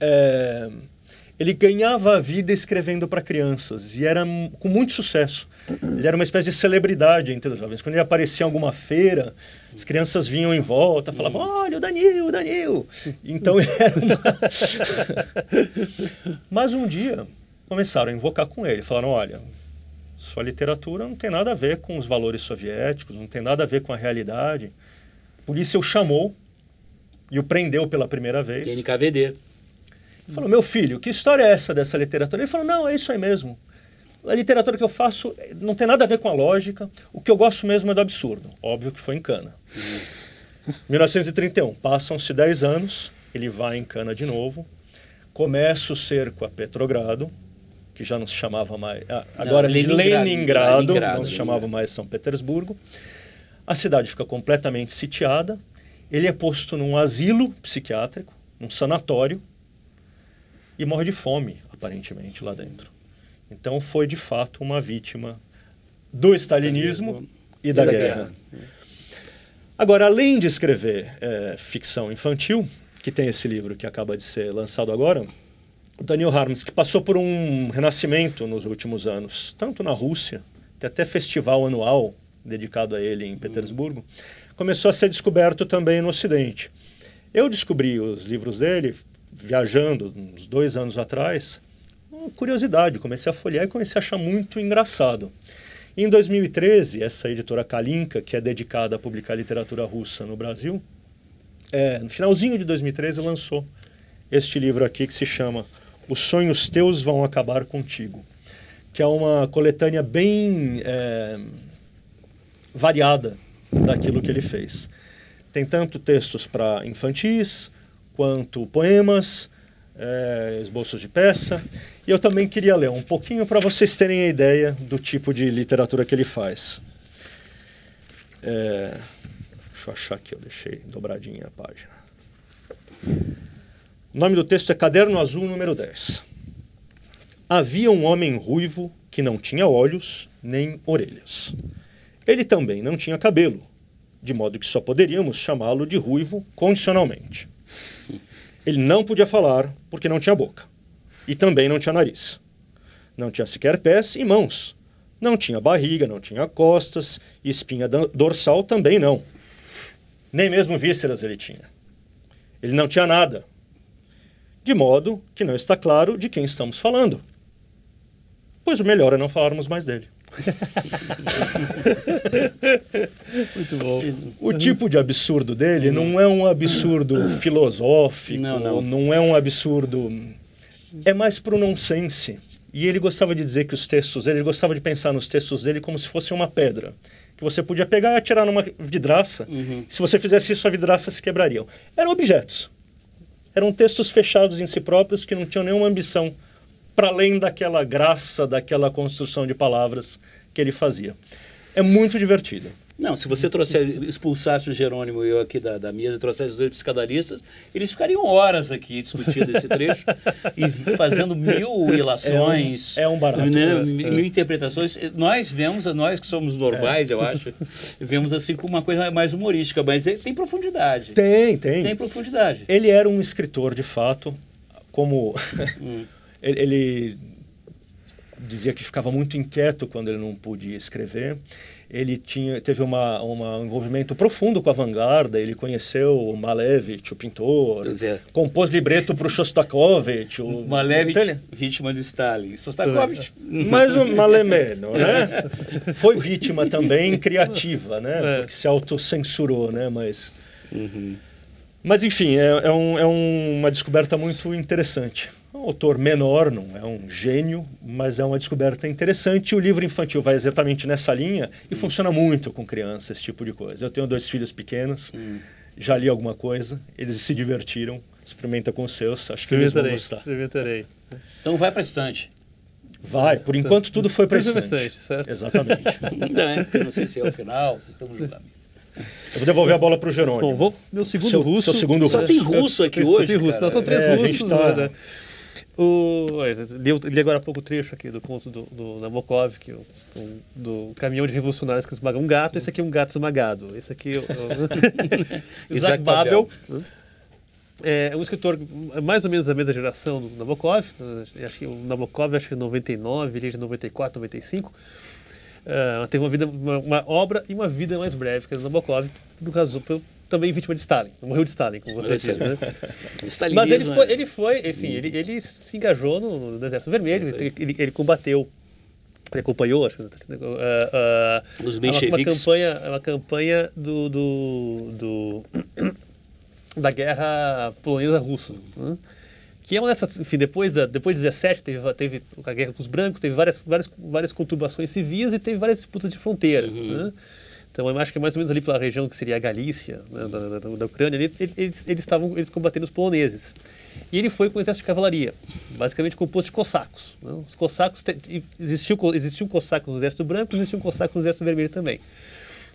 É, ele ganhava a vida escrevendo para crianças e era com muito sucesso. Ele era uma espécie de celebridade entre os jovens. Quando ele aparecia em alguma feira, as crianças vinham em volta, falavam: Olha, o Danil, o Danil. Então *laughs* ele era uma... *laughs* Mas um dia começaram a invocar com ele. Falaram: Olha, sua literatura não tem nada a ver com os valores soviéticos, não tem nada a ver com a realidade. A polícia o chamou e o prendeu pela primeira vez. NKVD. Falou, meu filho, que história é essa dessa literatura? Ele falou, não, é isso aí mesmo. A literatura que eu faço não tem nada a ver com a lógica. O que eu gosto mesmo é do absurdo. Óbvio que foi em Cana. 1931, passam-se 10 anos, ele vai em Cana de novo, começa o cerco a Petrogrado, que já não se chamava mais... ah, agora de Leningrado. Leningrado, Leningrado, não se Leningrado. chamava mais São Petersburgo. A cidade fica completamente sitiada, ele é posto num asilo psiquiátrico, num sanatório, e morre de fome, aparentemente, lá dentro. Então foi, de fato, uma vítima do stalinismo e da, guerra. Agora, além de escrever eh, ficção infantil, que tem esse livro que acaba de ser lançado agora, Daniel Harms, que passou por um renascimento nos últimos anos, tanto na Rússia, tem até festival anual dedicado a ele em Petersburgo, começou a ser descoberto também no Ocidente. Eu descobri os livros dele viajando uns dois anos atrás, uma curiosidade, comecei a folhear e comecei a achar muito engraçado. Em 2013, essa editora Kalinka, que é dedicada a publicar literatura russa no Brasil, é, no finalzinho de 2013 lançou este livro aqui que se chama Os Sonhos Teus Vão Acabar Contigo. que é uma coletânea bem é, variada daquilo que ele fez. Tem tanto textos para infantis, quanto poemas, é, esboços de peça. E eu também queria ler um pouquinho para vocês terem a ideia do tipo de literatura que ele faz. É, deixa eu achar aqui, eu deixei dobradinha a página. O nome do texto é Caderno Azul número 10. Havia um homem ruivo que não tinha olhos nem orelhas. Ele também não tinha cabelo, de modo que só poderíamos chamá-lo de ruivo condicionalmente. Ele não podia falar porque não tinha boca. E também não tinha nariz. Não tinha sequer pés e mãos. Não tinha barriga, não tinha costas, e espinha dorsal também não. Nem mesmo vísceras ele tinha. Ele não tinha nada. De modo que não está claro de quem estamos falando. Pois o melhor é não falarmos mais dele. *laughs* Muito bom. O tipo de absurdo dele não é um absurdo filosófico, Não, não. não é um absurdo. É mais pro nonsense. E ele gostava de dizer que os textos dele, ele gostava de pensar nos textos dele como se fosse uma pedra. Que você podia pegar e atirar numa vidraça. Se você fizesse isso, a vidraça se quebrariam. Eram objetos. Eram textos fechados em si próprios que não tinham nenhuma ambição para além daquela graça, daquela construção de palavras que ele fazia. É muito divertido. Não, se você trouxer, expulsasse o Jerônimo e eu aqui da, da mesa e trouxesse os dois psicanalistas, eles ficariam horas aqui discutindo esse trecho *laughs* e fazendo mil ilações. É um- é um barato, Né, é. mil interpretações. Nós vemos, nós que somos normais, eu acho, vemos assim como uma coisa mais humorística, mas ele tem profundidade. Tem, tem. Tem profundidade. Ele era um escritor, de fato, como *laughs* ele, ele dizia que ficava muito inquieto quando ele não podia escrever. Ele tinha, teve uma, uma, um envolvimento profundo com a vanguarda. Ele conheceu o Malevich, o pintor, é. compôs libreto para o Shostakovich. O Malevich, Então, vítima de Stalin. Sostakovich. mais um malemeno, né? Foi vítima também criativa, né? É. Porque se autocensurou, né? Mas, mas enfim, é, é um- é um- uma descoberta muito interessante. Autor menor, não é um gênio, mas é uma descoberta interessante. O livro infantil vai exatamente nessa linha e funciona muito com criança, esse tipo de coisa. Eu tenho dois filhos pequenos, já li alguma coisa, eles se divertiram. Experimenta com os seus, acho que eles vão gostar. Experimentarei. Então vai para estante. Vai, por enquanto tudo foi para Tudo estante. estante, certo? Exatamente. *laughs* Não, é, eu não sei se é o final, vocês estão julgando. Eu vou devolver a bola para o Jerônimo. Bom, vou, meu segundo Seu- russo. seu segundo Só russo. tem russo aqui Só hoje, tem russo. cara. Não, são três É, a russos. gente tá- né? O, li, agora há pouco trecho aqui do conto do, do Nabokov, que o, do, do caminhão de revolucionários que esmaga um gato. Esse aqui é um gato esmagado. Esse aqui é o, o *laughs* Isaac Isaac Babel. né? É um escritor mais ou menos da mesma geração do Nabokov. Acho que o Nabokov acho que é 99, ele é de 94, 95. Ah, teve uma vida, uma, uma obra e uma vida mais breve que a do Nabokov, no caso, por- também vítima de Stalin. Morreu de Stalin, como você disse. Né? *laughs* Mas ele né? foi, ele foi, enfim, ele, ele se engajou no, no Exército Vermelho, ele, ele, ele combateu, ele acompanhou, acho que ah, ah, Os uma, uma mencheviques. campanha, uma campanha do, do, do *coughs* da guerra polonesa-russa, né? que é uma dessas, enfim, depois da depois de 17 teve, teve a guerra com os brancos, teve várias várias várias conturbações civis e teve várias disputas de fronteira, né? Então eu acho que é mais ou menos ali pela região que seria a Galícia, né, da, da, da Ucrânia, eles eles estavam eles combatendo os poloneses. E ele foi com o exército de cavalaria, basicamente composto de cossacos. né? Os cossacos existiam existiam cossacos no exército branco, existiam cossacos no exército vermelho também.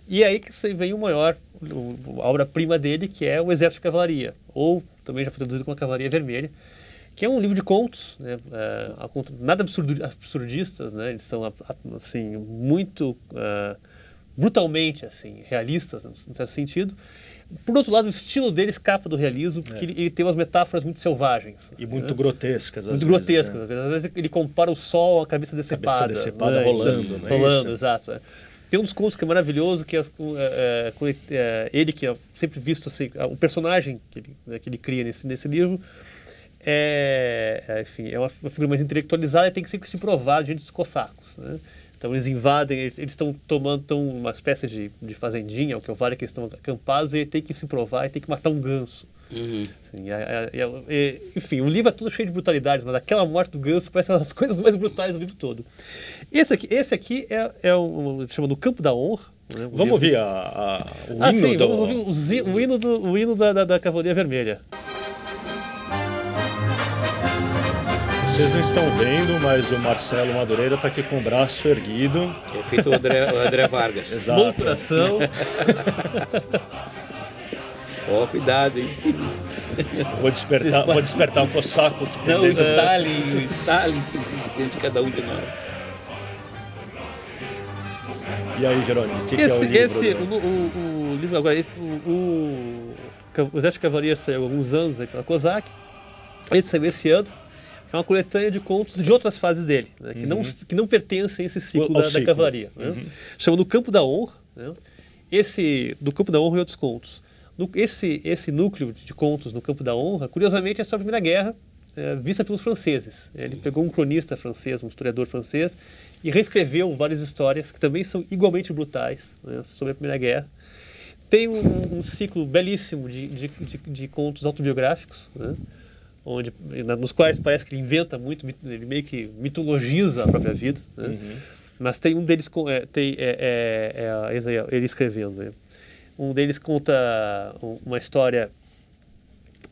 E aí que vem o maior, a obra-prima dele, que é o Exército de Cavalaria, ou também já foi traduzido como a Cavalaria Vermelha, que é um livro de contos, né, é, conto- nada absurdo, absurdistas, né, eles são assim muito ah, brutalmente assim realistas, no certo sentido. Por outro lado, o estilo dele escapa do realismo, porque ele, ele tem umas metáforas muito selvagens. E muito né? grotescas. às muito vezes, grotescas. né? Às vezes, Às vezes ele compara o sol à cabeça decepada. decepada né? rolando, não é Rolando, exato. é. Tem um dos contos que é maravilhoso, que é, é, é, ele, é, ele que é sempre visto assim, o personagem que ele, né, que ele cria nesse, nesse livro, é, é, enfim, é uma, uma figura mais intelectualizada e tem que sempre se provar diante dos cossacos. Né? Então eles invadem, eles eles estão tomando tão uma espécie de, de fazendinha, o que é o vale que eles estão acampados, e ele tem que se provar e tem que matar um ganso. Uhum. Assim, é- é- é- enfim, o livro é todo cheio de brutalidades, mas aquela morte do ganso parece uma das *laughs* coisas mais brutais do livro todo. Esse aqui, esse aqui é, é um, chama do Campo da Honra. né, um Vamos livro- ouvir a, a- o Ah, hino sim, do... vamos ouvir o, o hino, do, o hino da, da, da Cavalaria Vermelha. Vocês não estão vendo, mas o Marcelo Madureira está aqui com o braço erguido. É feito o André, o André Vargas. Exato. Monturação. Ó, cuidado, hein? Vou despertar, vou despertar o cossaco que tem Não, o. Stalin, o Stalin que existe dentro de cada um de nós. E aí, Jerônimo, o que, que é esse, o livro? esse o, o- o livro agora, esse, o, o, o Exército de Cavalaria saiu há alguns anos aí pela COSAC. Esse saiu esse ano. É uma coletânea de contos de outras fases dele, né, que, não, que não pertencem a esse ciclo Ao da, da ciclo. cavalaria. Né? Chama do Campo da Honra. Né? Esse, do Campo da Honra e outros contos. No- esse, esse núcleo de contos no Campo da Honra, curiosamente, é sobre a Primeira Guerra, é, vista pelos franceses. Ele pegou um cronista francês, um historiador francês, e reescreveu várias histórias que também são igualmente brutais né, sobre a Primeira Guerra. Tem um, um ciclo belíssimo de, de, de, de contos autobiográficos, né, onde, nos quais parece que ele inventa muito, ele meio que mitologiza a própria vida. né. Mas tem um deles, é, tem, é, é, é, ele escrevendo. né. Um deles conta um- uma história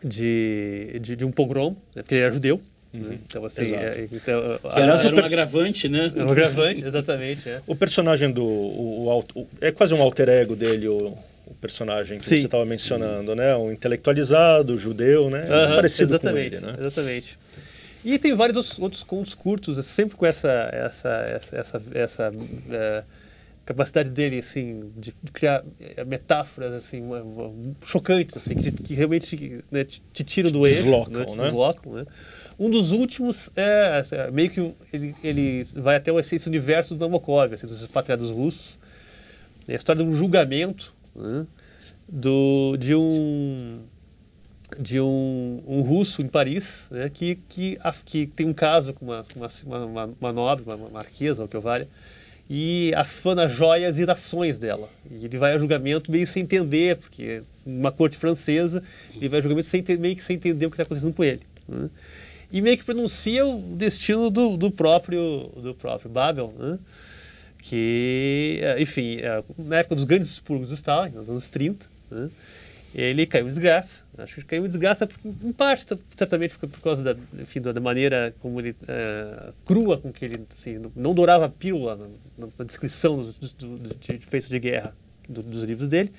de, de, de um pogrom, né, porque ele era judeu. né. Então, assim, Exato. é, então, a- era, era um agravante, né? é *laughs* um agravante, exatamente. É. O personagem do. O, o- é quase um alter ego dele, o, o personagem que Sim. você estava mencionando, né? Um intelectualizado, judeu, né? Parecido exatamente, com ele, né? exatamente. E tem vários outros, outros contos curtos, é sempre com essa essa essa essa, essa, é, capacidade dele assim de, criar é, metáforas assim uma- uma- chocantes assim que, que realmente né, te, te tiram do eixo, Deslocam, te né? deslocam, né? Um dos últimos é, é, meio que ele, ele vai até o- esse universo do Nabokov, assim, dos expatriados russos. É a história de um julgamento né, do, de um de um, um russo em Paris, né, que, que, que tem um caso com uma, uma, uma, uma nobre, uma, uma marquesa, ou que eu valha, e afana joias e rações dela. E ele vai a julgamento meio sem entender, porque uma corte francesa, ele vai a julgamento sem, meio que sem entender o que está acontecendo com ele. né. E meio que pronuncia o destino do, do próprio do próprio Babel, né? Que, eh, enfim, eh, na época dos grandes expurgos do Stalin, nos anos 30, né, ele caiu em desgraça. Acho que caiu em desgraça, em parte, certamente por causa da, enfim, da maneira como ele, eh, crua com que ele, assim, não- dourava a pílula na, na- descrição dos, dos- do- do- de feitos de guerra do- dos livros dele.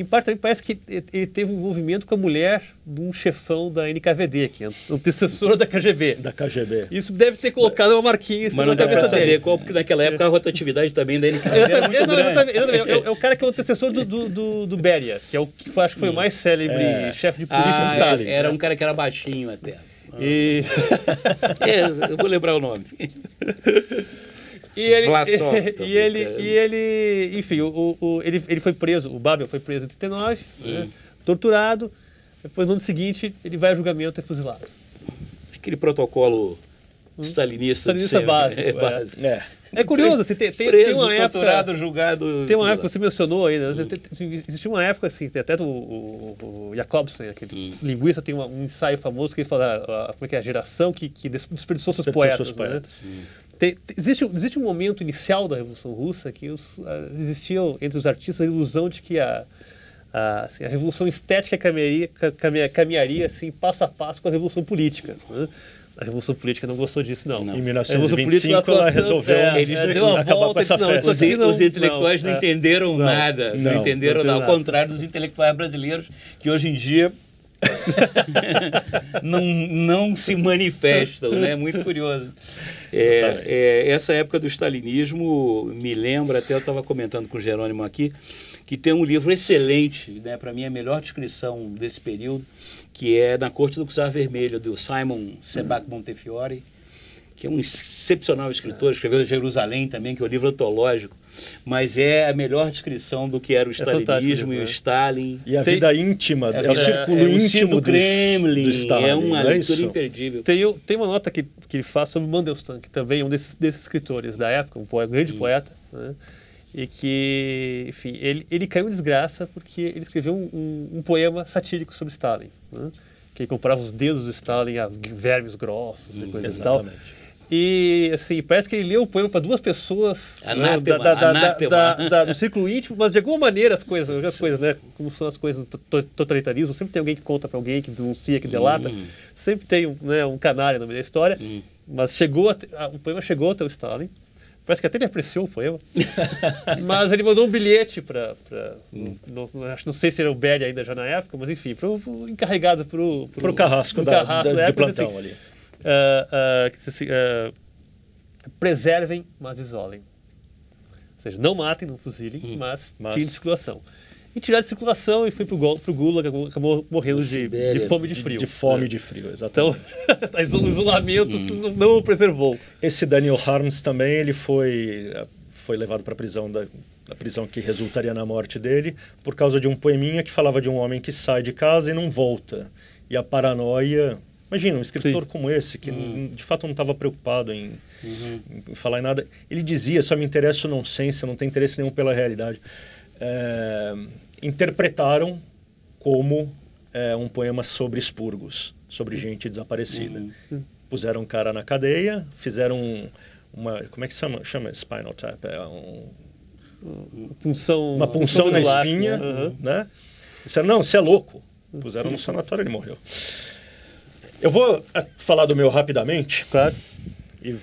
Em parte também parece que ele teve um envolvimento com a mulher de um chefão da NKVD, que é antecessora da KGB. Da KGB. Isso deve ter colocado uma marquinha em cima Mas não dá pra saber dele. qual, porque naquela época a rotatividade também da NKVD era É, muito não, grande. exatamente, exatamente. É, é o cara que é o antecessor do, do, do, do Beria, que é o que foi, acho que foi o mais célebre É. chefe de polícia Ah, do Stalin. era um cara que era baixinho até. E, *laughs* É, eu vou lembrar o nome. *laughs* e ele, Vlasov, *laughs* e, ele, é. e ele, enfim, o, o, o- ele, ele foi preso, o Babel foi preso em 39, né, torturado. Depois, no ano seguinte, ele vai a julgamento e é fuzilado. Aquele protocolo stalinista. de Stalinista sempre, básico, É, é. básico. É. É curioso, assim, tem, tem, Preso, tem uma época... torturado, julgado. Tem uma época, você mencionou aí, né? Tem- Existia uma época assim, tem até o, o, o Jacobson, aquele linguista, tem uma- um ensaio famoso que ele fala como é que é, a geração que, que des- desperdiçou seus poetas. seus né? Poetas. Tem- tem- existe, existe um momento inicial da Revolução Russa que os, ah, existia entre os artistas a ilusão de que a, a, assim, a Revolução Estética caminharia, ca- caminha- caminharia assim, passo a passo com a Revolução Política. né? A Revolução Política não gostou disso, não. Em A Revolução 1925 Política, ela trouxe- resolveu é, eles é, deu uma acabar volta com essa disse, não, festa. não- os intelectuais não, é. entenderam Não. nada. Não, Não, entenderam não nada. Ao contrário dos intelectuais brasileiros, que hoje em dia *laughs* não, não se manifestam, né? Muito curioso. É, é, essa época do stalinismo me lembra, até eu estava comentando com o Jerônimo aqui, que tem um livro excelente, né? para mim a melhor descrição desse período, que é Na Corte do Czar Vermelho, do Simon Sebag Montefiore, que é um excepcional escritor, escreveu Jerusalém também, que é um livro antológico, mas é a melhor descrição do que era o fantástico stalinismo o e o né? Stalin. E a Tem- vida íntima, é, o círculo é, o íntimo do, Kremlin, do Stalin, é uma é leitura isso? imperdível. Tem, tem uma nota que, que ele faz sobre Mandelstam, que também é um desses, desses escritores da época, um poeta, grande poeta, né? e que, enfim, ele, ele caiu em desgraça porque ele escreveu um, um, um poema satírico sobre Stalin, né? que ele comparava os dedos do Stalin a vermes grossos e coisas e tal. E, assim, parece que ele leu o poema para duas pessoas anátema, né, da, da, da, da, do círculo íntimo, mas de alguma maneira as coisas, as coisas, né? Como são as coisas do totalitarismo, sempre tem alguém que conta para alguém, que denuncia, que delata, hum. sempre tem né, um canário no meio da história, hum. mas chegou, a, o poema chegou até o Stalin, Parece que até ele apreciou o poema. *laughs* mas ele mandou um bilhete para. Hum. Não, não, sei se era o Berry ainda já na época, mas enfim, para o encarregado para o. Para o carrasco, da, carrasco da, de plantão assim, ali. Uh, uh, preservem, mas isolem. Ou seja, não matem, não fuzilem, hum. mas, mas tirem de circulação e tirar de circulação e foi pro, pro Gula, acabou morrendo de, de, fome e de frio. De, de fome e de frio, exatamente. Então, *laughs* o isolamento hum. não o preservou. Esse Daniel Harms também, ele foi, foi levado para a prisão da a prisão que resultaria na morte dele, por causa de um poeminha que falava de um homem que sai de casa e não volta. E a paranoia. Imagina, um escritor Sim. como esse, que uhum. de fato não estava preocupado em, uhum. em, falar em nada. Ele dizia: só me interessa o nonsense, não tem interesse nenhum pela realidade é, interpretaram como é, um poema sobre expurgos, sobre gente desaparecida. Uhum. Puseram um cara na cadeia, fizeram uma. Como é que chama? Chama spinal tap? É um, punção, uma punção na espinha? Uhum. né? Disseram, não, você é louco. Puseram no sanatório, ele morreu. Eu vou é, falar do meu rapidamente. Claro. E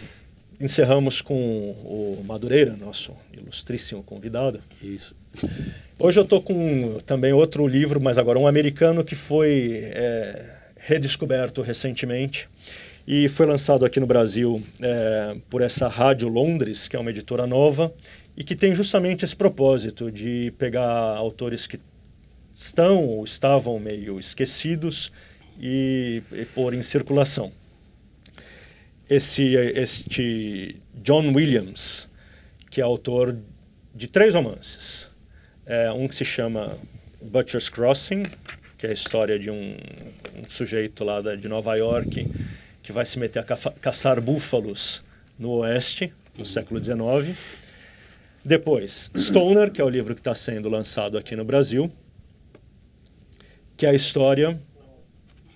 encerramos com o Madureira, nosso ilustríssimo convidado. Isso. Hoje eu estou com também outro livro, mas agora um americano que foi é, redescoberto recentemente e foi lançado aqui no Brasil é, por essa Rádio Londres, que é uma editora nova e que tem justamente esse propósito de pegar autores que estão ou estavam meio esquecidos e, e pôr em circulação esse este John Williams, que é autor de três romances. É, um que se chama Butcher's Crossing, que é a história de um, um sujeito lá da, de Nova York que vai se meter a ca caçar búfalos no oeste, no século XIX. Depois, Stoner, que é o livro que está sendo lançado aqui no Brasil, que é a história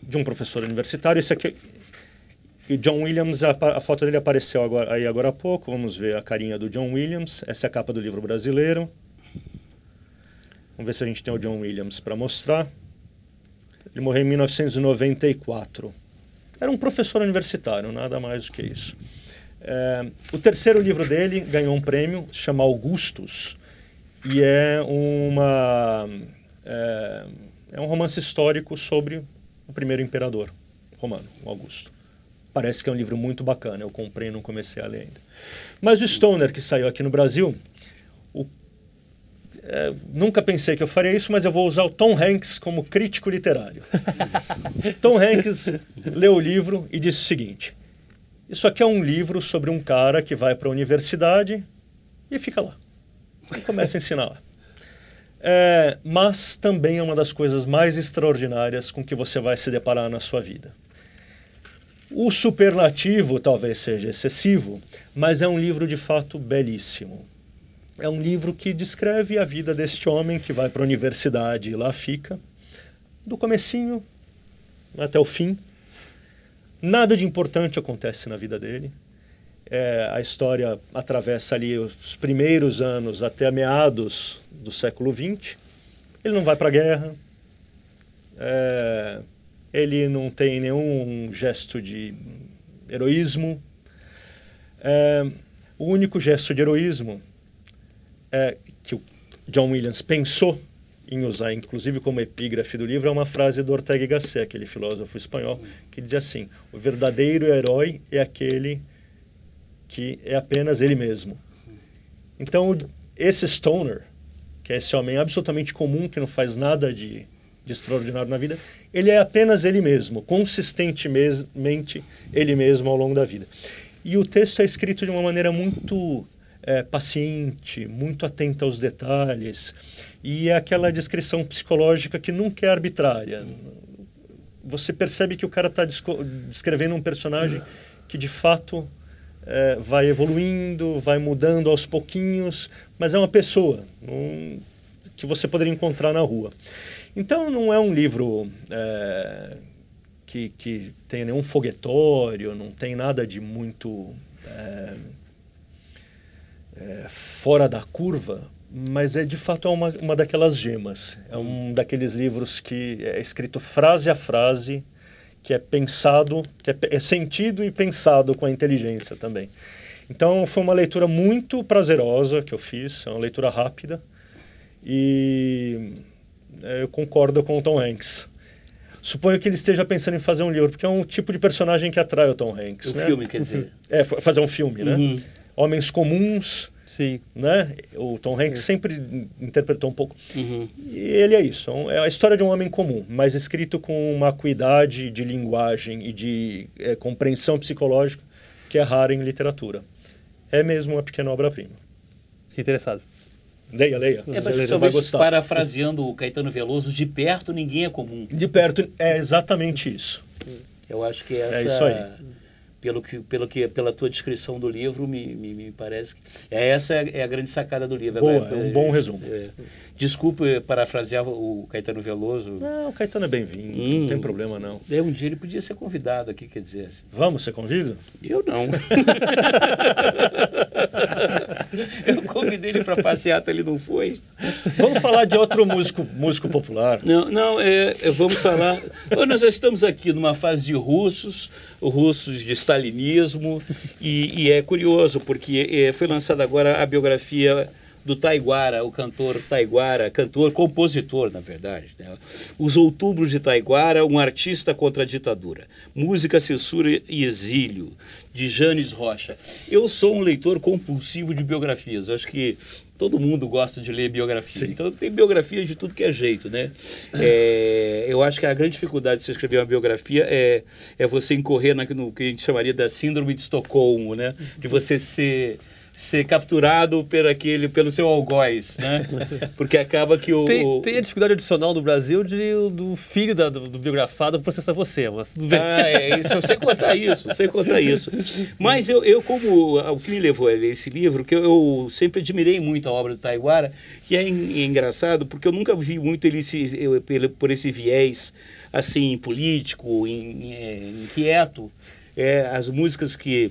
de um professor universitário. Esse aqui, e John Williams, a, a, foto dele apareceu agora, aí agora há pouco. Vamos ver a carinha do John Williams. Essa é a capa do livro brasileiro. Vamos ver se a gente tem o John Williams para mostrar. Ele morreu em 1994. Era um professor universitário, nada mais do que isso. É, o terceiro livro dele ganhou um prêmio, se chama Augustus, e é uma é, é um romance histórico sobre o primeiro imperador romano, Augusto. Parece que é um livro muito bacana. Eu comprei e não comecei a ler ainda. Mas o Stoner, que saiu aqui no Brasil, o, é, nunca pensei que eu faria isso, mas eu vou usar o Tom Hanks como crítico literário. *laughs* Tom Hanks leu o livro e disse o seguinte: Isso aqui é um livro sobre um cara que vai para a universidade e fica lá. E começa a ensinar lá. É, mas também é uma das coisas mais extraordinárias com que você vai se deparar na sua vida. O superlativo talvez seja excessivo, mas é um livro de fato belíssimo. É um livro que descreve a vida deste homem que vai para a universidade e lá fica, do comecinho até o fim. Nada de importante acontece na vida dele. É, a história atravessa ali os primeiros anos até meados do século XX. Ele não vai para a guerra. É, ele não tem nenhum gesto de heroísmo. É, o único gesto de heroísmo é, que o John Williams pensou em usar, inclusive como epígrafe do livro, é uma frase do Ortega y Gasset, aquele filósofo espanhol, que diz assim: o verdadeiro herói é aquele que é apenas ele mesmo. Então, esse Stoner, que é esse homem absolutamente comum, que não faz nada de de extraordinário na vida, ele é apenas ele mesmo, consistentemente ele mesmo ao longo da vida. E o texto é escrito de uma maneira muito é, paciente, muito atenta aos detalhes, e é aquela descrição psicológica que nunca é arbitrária. Você percebe que o cara está descrevendo um personagem que de fato é, vai evoluindo, vai mudando aos pouquinhos, mas é uma pessoa um, que você poderia encontrar na rua. Então não é um livro é, que, que tenha nenhum foguetório, não tem nada de muito é, fora da curva, mas é de fato é uma, uma daquelas gemas. É um daqueles livros que é escrito frase a frase, que é pensado, que é, é sentido e pensado com a inteligência também. Então foi uma leitura muito prazerosa que eu fiz, é uma leitura rápida e é, eu concordo com o Tom Hanks. Suponho que ele esteja pensando em fazer um livro, porque é um tipo de personagem que atrai o Tom Hanks. O né? filme, quer dizer. É, fazer um filme, né? Uhum. Homens comuns, Sim. né? O Tom Hanks sempre interpretou um pouco. Uhum. E ele é isso, é é a história de um homem comum, mas escrito com uma acuidade de linguagem e de é, compreensão psicológica que é rara em literatura. É mesmo uma pequena obra-prima. Fiquei interessado. Leia, leia. É, Você mas vai talvez gostar. parafraseando o Caetano Veloso, de perto ninguém é comum. De perto é exatamente isso. Eu acho que essa, isso aí. Pelo que, pelo que, pela tua descrição do livro, me, me, me parece que é essa é a grande sacada do livro. Boa, é um bom resumo. é. Desculpe parafrasear o Caetano Veloso. Não, o Caetano é bem-vindo, Hum. não tem problema não. É, um dia ele podia ser convidado aqui, quer dizer. assim. Vamos, você convida? Eu não. *laughs* Eu convidei ele para passeata, ele não foi. Vamos falar de outro músico, músico popular. Não, não é, é, vamos falar. Nós já estamos aqui numa fase de russos, russos de stalinismo, e, e é curioso, porque é, foi lançada agora a biografia do Taiguara, o cantor Taiguara, cantor, compositor, na verdade. né? Os Outubros de Taiguara, um artista contra a ditadura. Música, censura e exílio, de Janes Rocha. Eu sou um leitor compulsivo de biografias. Acho que todo mundo gosta de ler biografia. Sim. Então tem biografia de tudo que é jeito, né? É, eu acho que a grande dificuldade de você escrever uma biografia é, é você incorrer na, no que a gente chamaria da síndrome de Estocolmo, né? De você ser ser capturado por aquele, pelo seu algoz, né? *laughs* Porque acaba que o... Tem, tem a dificuldade adicional no Brasil de, do filho da- do, do biografado processar você, mas tudo bem. Ah, é isso, eu sei contar isso, eu sei contar isso. Mas eu, eu como o que me levou a ler esse livro, que eu, eu sempre admirei muito a obra do Taiguara, que é, en- é engraçado, porque eu nunca vi muito ele se, eu, pelo- por esse viés assim político, in- é, inquieto. É, as músicas que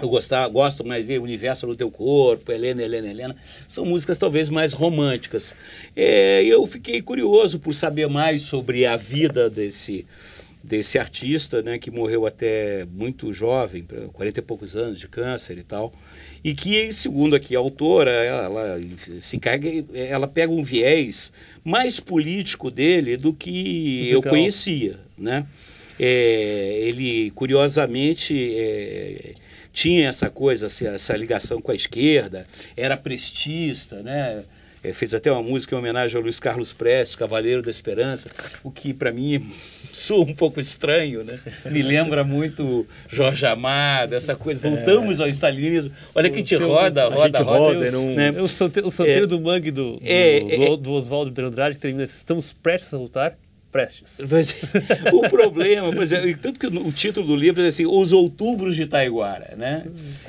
eu gostar, gosto mais de Universo no Teu Corpo, Helena, Helena, Helena, são músicas talvez mais românticas. É, eu fiquei curioso por saber mais sobre a vida desse, desse artista, né, que morreu até muito jovem, 40 e poucos anos de câncer e tal, e que, segundo aqui a autora, ela, se encarrega, ela pega um viés mais político dele do que eu Musical. conhecia, né? É, ele, curiosamente, é, tinha essa coisa, essa, essa ligação com a esquerda, era prestista, né? É, fez até uma música em homenagem ao Luiz Carlos Prestes, Cavaleiro da Esperança, o que para mim *laughs* soa um pouco estranho, né? Me lembra muito Jorge Amado, essa coisa. Voltamos ao stalinismo. Olha que a gente um- roda, a roda, gente roda. roda e não- né? É o santeiro, o santeiro É. do mangue do, do, É, do, é. do Oswaldo de Andrade, que termina assim, estamos prestes a lutar, prestes. *laughs* O problema, por exemplo, e tanto que o título do livro é assim, Os Outubros de Taiguara, né?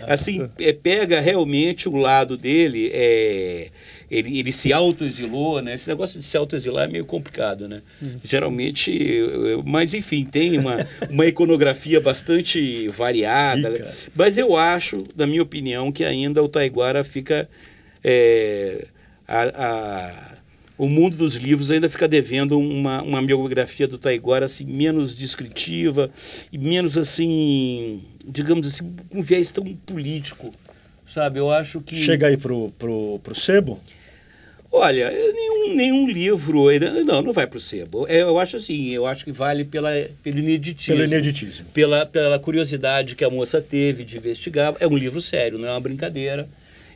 Assim, é, pega realmente o lado dele, é, ele, ele se autoexilou, né? Esse negócio de se autoexilar é meio complicado, né? Geralmente, mas enfim, tem uma, uma iconografia bastante variada, Rica. mas eu acho, na minha opinião, que ainda o Taiguara fica... é, a- a- o mundo dos livros ainda fica devendo uma, uma biografia do Taiguara assim, menos descritiva e menos assim, digamos assim, com um viés tão político, sabe? Eu acho que... Chega aí pro, pro, pro sebo. Olha, nenhum, nenhum livro... Não, não vai para o sebo. É, Eu acho assim, eu acho que vale pela, pelo ineditismo. Pelo ineditismo. Pela, pela curiosidade que a moça teve de investigar. É um livro sério, não é uma brincadeira.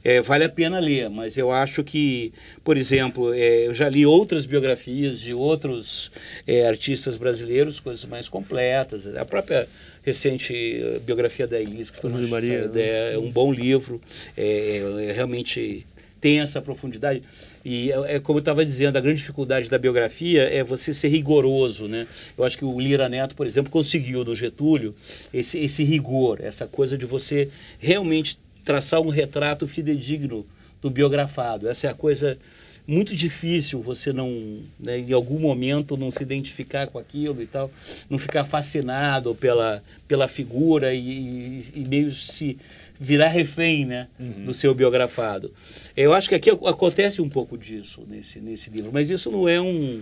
É, vale a pena ler, mas eu acho que, por exemplo, é, eu já li outras biografias de outros é, artistas brasileiros, coisas mais completas. A própria recente eh, biografia da Elis, que foi uma Maria, né? é, é um bom livro, é, é, realmente tem essa profundidade. E é, é como eu estava dizendo, a grande dificuldade da biografia é você ser rigoroso, né? Eu acho que o Lira Neto, por exemplo, conseguiu no Getúlio esse, esse rigor, essa coisa de você realmente traçar um retrato fidedigno do biografado. Essa é a coisa muito difícil você não, né, em algum momento, não se identificar com aquilo e tal, não ficar fascinado pela, pela figura e, e meio se virar refém né, uhum. do seu biografado. Eu acho que aqui acontece um pouco disso nesse, nesse livro, mas isso não é, um,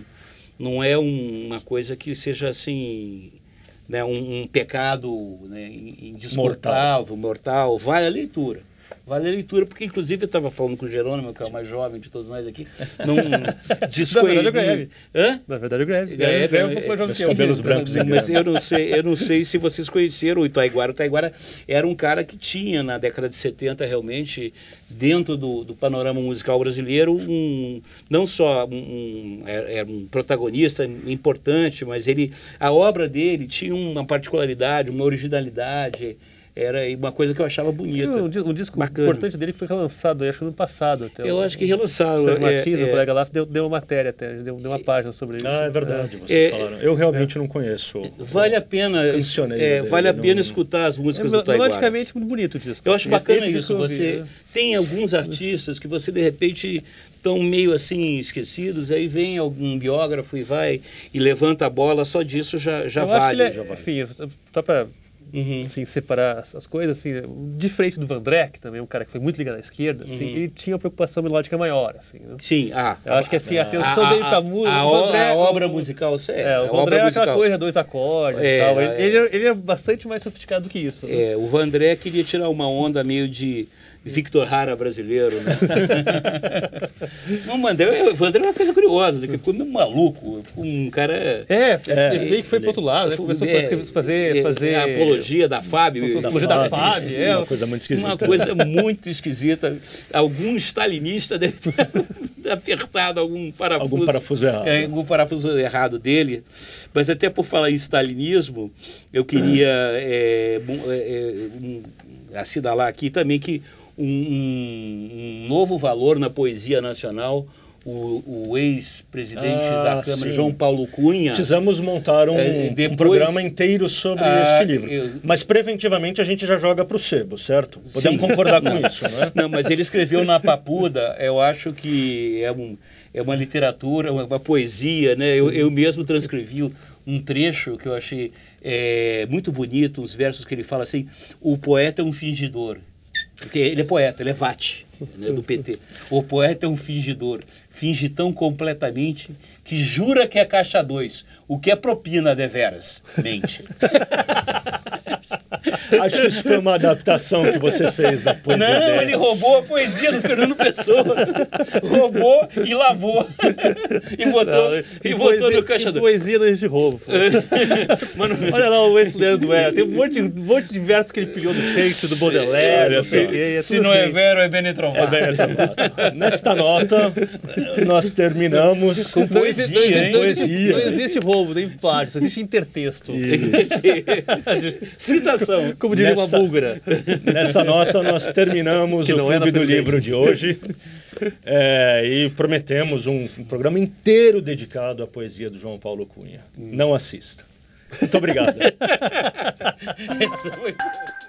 não é um, uma coisa que seja assim. Né, um, um pecado né, indisculpável, mortal. mortal. Vai à leitura. Vale a leitura, porque inclusive eu estava falando com o Jerônimo, que é o mais jovem de todos nós aqui, *laughs* num disco... Na verdade, o Greve. Hã? Na verdade, o Greve. Greve, Greve é um pouco mais jovem que eu. cabelos brancos. Mas eu não, sei, eu não sei se vocês conheceram o Itaiguara. O Itaiguara era um cara que tinha, na década de 70, realmente, dentro do, do panorama musical brasileiro, um, não só um, um, é, é um protagonista importante, mas ele, a obra dele tinha uma particularidade, uma originalidade, era uma coisa que eu achava bonita. Um, um disco bacana. importante dele foi relançado, acho que no passado. Até eu acho que relançaram. O é, Martins, é, o colega lá, deu, deu uma matéria até, deu, deu uma página sobre isso. Ah, é verdade, é. vocês é, falaram. Eu realmente não conheço. Vale a pena, é, vale a pena não... escutar as músicas é, do Taiguara. Logicamente, muito bonito o disco. Eu acho bacana esse isso. Você tem alguns artistas que você, de repente, estão meio assim esquecidos, aí vem algum biógrafo e vai e levanta a bola, só disso já, já vale. já vale. Enfim, só para uhum. assim, separar as coisas, assim, diferente do Van Dreck, também um cara que foi muito ligado à esquerda, assim, uhum. ele tinha uma preocupação melódica maior, assim. Né? Sim, ah. Eu acho que assim, a atenção a, dele para a música, a, a, obra musical, é, é o Van Dreck é aquela coisa, dois acordes é, e tal. Ele, é, ele, é, ele, é bastante mais sofisticado do que isso. Né? É, o Van queria tirar uma onda meio de Victor Hara brasileiro, né? *laughs* não, o André, o André é uma coisa curiosa, né? ficou meio maluco, um cara... É, é ele meio que foi pro outro lado, né? Começou é, a fazer... É, fazer a apologia da Fábio. A apologia da, Fábio, é. Uma coisa muito esquisita. Uma coisa muito esquisita. Algum stalinista deve ter *laughs* apertado algum parafuso. Algum parafuso errado. É, algum parafuso errado dele. Mas até por falar em stalinismo, eu queria é, é, um, assinalar aqui também que um, um, novo valor na poesia nacional. O, o ex-presidente ah, da Câmara, sim. João Paulo Cunha. Precisamos montar um, é, depois, um programa inteiro sobre ah, este livro. Eu, mas preventivamente a gente já joga para o sebo, certo? Podemos sim. concordar com *laughs* isso, não é? Não, mas ele escreveu na Papuda, eu acho que é, um, é uma literatura, uma, uma poesia, né? Eu, eu mesmo transcrevi um trecho que eu achei é, muito bonito, uns versos que ele fala assim: o poeta é um fingidor. Porque ele é poeta, ele é vate né, do PT. O poeta é um fingidor. Finge tão completamente que jura que é caixa 2. O que é propina deveras? Mente. *laughs* Acho que isso foi uma adaptação que você fez da poesia. Não, dele. ele roubou a poesia do Fernando Pessoa. roubou e lavou. e botou, não, e, e botou poesia, no caixa 2. Poesia não existe roubo. *laughs* Mano, Olha lá o ex-Leandro Dué. Tem um monte, um monte de versos que ele pilhou do Shakespeare, do Baudelaire. É, se, é se não é assim. é Vero, é Bene Trovato. É *laughs* Nesta nota, nós terminamos com poesia, não hein? Poesia. Não existe roubo, nem plágio, existe intertexto. *laughs* Citação. Como diria nessa, uma búlgara. Nessa nota, nós terminamos que o é Clube é do Livro de hoje. *laughs* É, e prometemos um, um, programa inteiro dedicado à poesia do João Paulo Cunha. Hum. Não assista. Muito obrigado. *laughs*